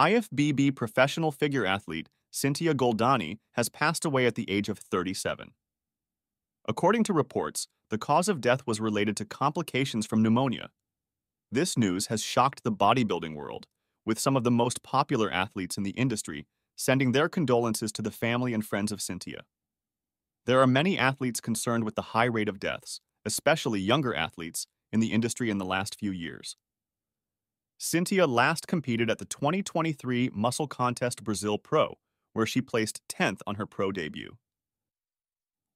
IFBB professional figure athlete Cíntia Goldani has passed away at the age of 37. According to reports, the cause of death was related to complications from pneumonia. This news has shocked the bodybuilding world, with some of the most popular athletes in the industry sending their condolences to the family and friends of Cíntia. There are many athletes concerned with the high rate of deaths, especially younger athletes, in the industry in the last few years. Cíntia last competed at the 2023 Muscle Contest Brazil Pro, where she placed 10th on her pro debut.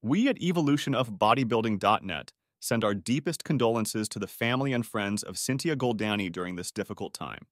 We at evolutionofbodybuilding.net send our deepest condolences to the family and friends of Cíntia Goldani during this difficult time.